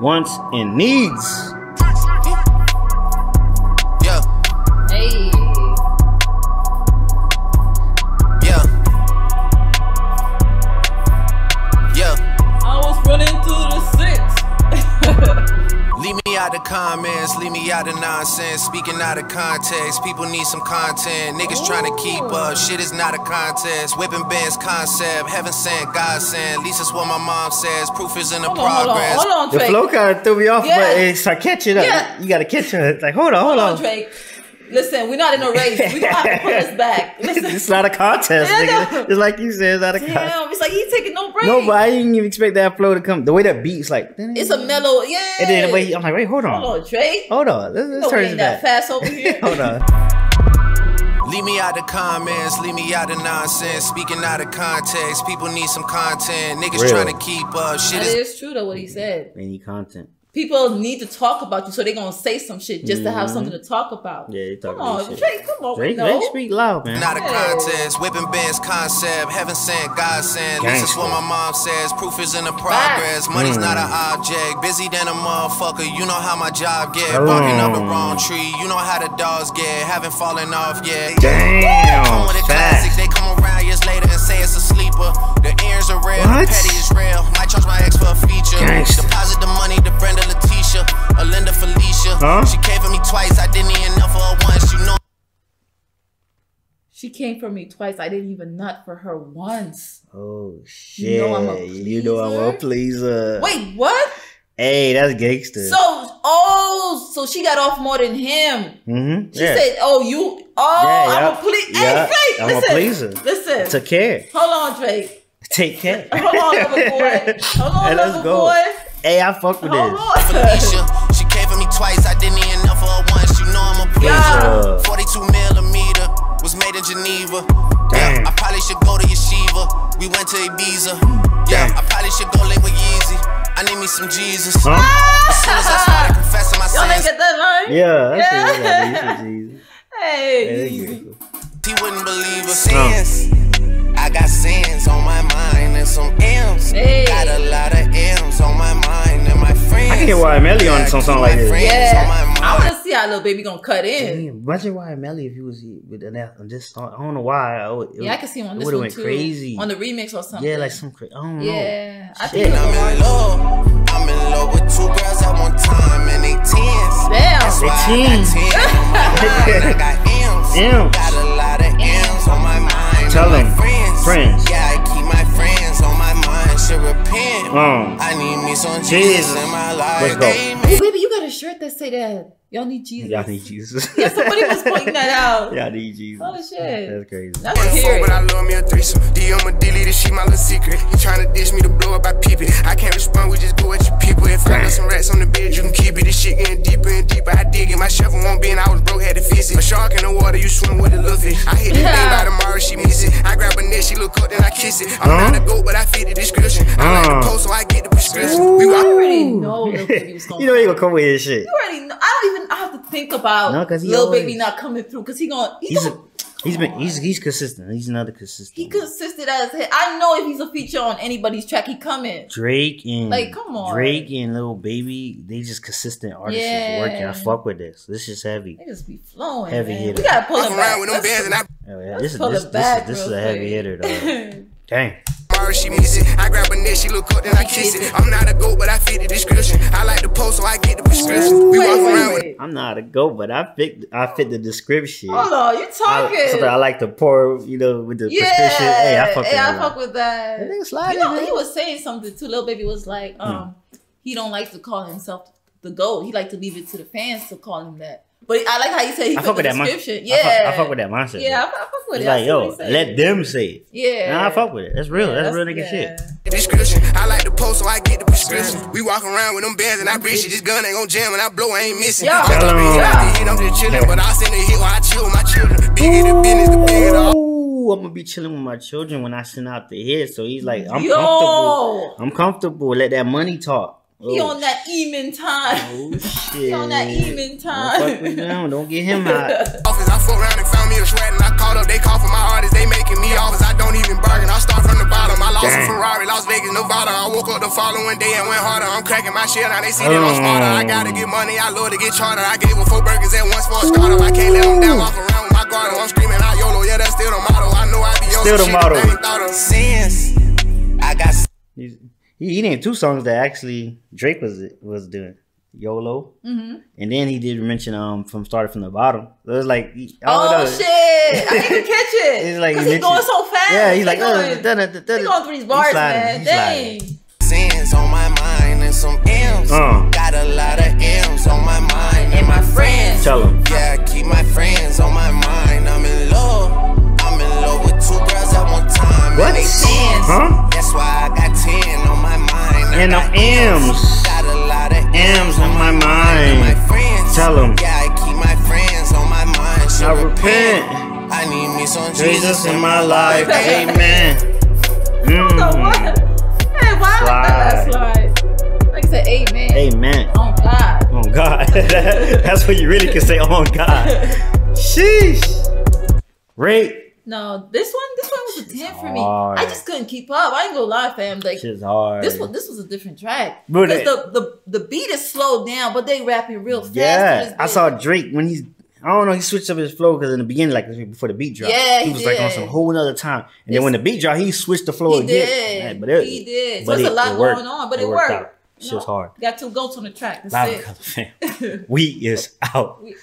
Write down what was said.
Wants and needs. Out the comments, leave me out the nonsense. Speaking out of context, people need some content. Niggas trying to keep up, shit is not a contest. Whipping bands concept, heaven sent, God sent. At least that's what my mom says. Proof is in the hold on, hold on, progress. hold on, The flow kind of threw me off, Yeah. but it's like catching up. Yeah. You gotta catch her. It's like, hold on, hold, Hold on, on. Drake. Listen, we're not in a race. We gonna have to put us back. Listen. it's not a contest, nigga. It's like you said, it's not a contest. Damn, it's like he's taking no break. No, but I didn't even expect that flow to come. The way that beat's like, It's a mellow, yeah. And then the way he, I'm like, wait, hold on, Hold on, Drake. hold on. Let's, let's turn we this ain't that back. fast over here. hold on. Leave me out the comments, leave me out the nonsense. Speaking out of context, people need some content. Niggas Real. trying to keep up, shit That is is true though. What he said. Any content? People need to talk about you, so they're gonna say some shit just to have something to talk about. Mm-hmm. Yeah, they talk Come on, shit. Drake. Come on, Drake, Drake speak loud, man. Not a contest, whipping bands concept, heaven sent, God sent. This is what my mom says. Proof is in the progress. Money's not Mm. an object. Busy than a motherfucker. You know how my job get. Hold Barking up the wrong tree. You know how the dogs get. Haven't fallen off yet. Damn, She came for me twice. I didn't even nut for her once. Oh shit! You know I'm a You know I'm a pleaser. Wait, what? hey, that's gangster. So, oh, so she got off more than him. mm-hmm. She said, "Oh, you, oh, Yeah, I'm yeah. a please." Yeah, Hey, Drake, I'm a listen, pleaser. Listen, Took care. hold on, Drake. Take care. Hold on, little boy. Hold on, Hey, let's little go. boy. Hey, I fuck with Hold this. on. She came for me twice, I didn't even know for her once. You know I'm a Yeah. pleaser. 42 Geneva. Damn. Yeah, I probably should go to Yeshiva. We went to Ibiza. Yeah, Damn. I probably should go link with Yeezy. I need me some Jesus. Huh? As soon as I started confessing my Y'all didn't sins, get that line? Yeah, that's Yeah. it. Yeah, Jesus. Hey. Yeah, he wouldn't believe us. Sins. I got sins on my mind and some M's. Hey. Got a lot of M's on my mind and my friends. I can hear Why Melly on Yeah, some song like this. friends Yeah. On my. I want to see how Lil Baby gonna cut in. Damn, imagine why Melly if he was with an on this song. I don't know why. I would, it Yeah, I can see him on it this would've one went too. crazy. On the remix or something. yeah, like some crazy. I don't know. Yeah, I think it's I'm in love. I'm in love with two girls at one time and they tens. Damn. That's They why I tens. got tens on my mind. I got M's. M's. Got a lot of M's on my mind. Tell And my them. friends. Friends. Yeah, I keep my friends on my mind. Should repent. Um, I need me some Jesus. Jesus in my life. Let's go. Amen. Oh, baby, you got a shirt that say that. Y'all need Jesus. y'all need Jesus. Yeah, somebody was pointing that out. y'all need Jesus. Oh shit. That's crazy. That's One period. but I love me a threesome. DM a dilly, this shit my little secret. He tryna dish me to blow up, I peep it. I can't respond, we just go at your people. If I got some rats on the bed, you can keep it. This shit getting deeper and deeper. I dig it. My shovel won't be, and I was broke, had to fix it. A shark in the water, you swim with a little fish. I hit the thing by tomorrow, she miss it. I grab her neck, she look up, then I kiss it. I'm Huh? not a goat, but I fit the description. I like the post, so I get the prescription. We walk already know Lil was gonna. you know he gonna come with his shit. You already know. I don't even have to think about No, 'cause he Lil always- Baby not coming through because he gonna. He, He's gonna, he's been he's he's consistent. He's another consistent. he consistent as hell. I know if he's a feature on anybody's track, he coming. Drake and Like, come on. Drake and Lil Baby, they just consistent artists Yeah. working. I fuck with this. This is heavy. They just be flowing. Heavy man. hitter. We gotta pull walk back. around with them bands, and I Oh, yeah. This is pull this, it this, back is, this is a heavy quick. hitter though. Dang. Tomorrow, she miss it. I grab her neck, she look up, then I kiss it. I'm not a goat, but I fit the description. I like the post, so I get the prescription. We walk around with. I'm not a goat, but I fit I fit the description. Hold on, you I, talking? something I like to pour, you know, with the yeah, prescription. Hey, I fuck with hey, I that. fuck with that. That nigga slide You know, in he was saying something too. Lil Baby was like, um, he don't like to call himself the GOAT. He like to leave it to the fans to call him that. But I like how you said he I put fuck the with that mindset. description. I Yeah, fuck, I fuck with that mindset. Yeah, I, fuck- I fuck with It's it. Like, yo, let them say it. Yeah, Nah, I fuck with it. That's real. Yeah, that's, real nigga yeah. shit. the description. I like the post, so I get the prescription. We walk around with them bands, and I breach it. This gun ain't gon' jam, and I blow, I ain't missing. Yeah. I'm Tell talking him. about the hit, I'm just chillin', but I send a hit while I chill with my children. Bigger the business, the bigger the Ooh, I'm gonna be chilling with my children when I send out the hit. So he's like, I'm Yo. comfortable. I'm comfortable. Let that money talk. He Oh, on that evening time. Oh shit. He on that evening time. Don't fuck with him. Don't get him out. office. I fuck around and found me a sweat and I called up. They call for my artists, they making me offers. I don't even bargain. I start from the bottom. I lost a Damn. Ferrari, Las Vegas, Nevada. I woke up the following day and went harder. I'm cracking my shit. Now they see that I'm smarter. I gotta get money. I love to get charter. I gave her four burgers at once for a starter. I can't let them down. Walk around with my guard. I'm screaming out YOLO. Yeah, that's still the motto. I know I be on Still the motto. that they ain't thought. Sins. I got He's, he, he named two songs that actually Drake was was doing. YOLO, Mm-hmm. and then he did mention um from started from the bottom. So it was like he- Oh don't know. shit! I didn't even catch it. It's like he's he he going so fast. Yeah, he's like, he uh, going, da, da, da, da, he going through these bars, sliding, man. he's sliding. Dang. sins on my mind and some M's. Uh. Got a lot of M's on my mind And my friends. Tell him. Yeah, keep my friends on my mind. I'm in love. I'm in love with two girls at one time. What? And they tens. Huh? And got them M's. Got a lot of M's on my mind. my friends. Tell 'em. Yeah, I keep my friends on my mind. Should I repent. I need me some Jesus in my life. Amen. So Mm. what? Hey, why would that slide? Like I said, amen. Amen. Oh God. Oh God. That's what you really can say. Oh God. Sheesh. Rate. No, this one, this one was a ten for me. I just couldn't keep up. I ain't gonna lie, fam. Like Shit's hard. this one, this was a different track. Because the, the the beat is slowed down, but they rapping real fast. Yeah, I saw Drake when he's. I don't know. He switched up his flow because in the beginning, like before the beat dropped, Yeah, he he was like on some whole nother time. And then when the beat dropped, he switched the flow He again. did. Man, but it, he did. So it's a lot it going on, but It it, worked worked. out. Shit was hard. Got two goats on the track. That's Loud it. We is out. We-